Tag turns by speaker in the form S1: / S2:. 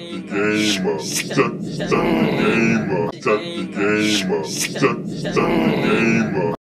S1: The game up. Shut, the game up. Shut the game up. Shut, shut the game up.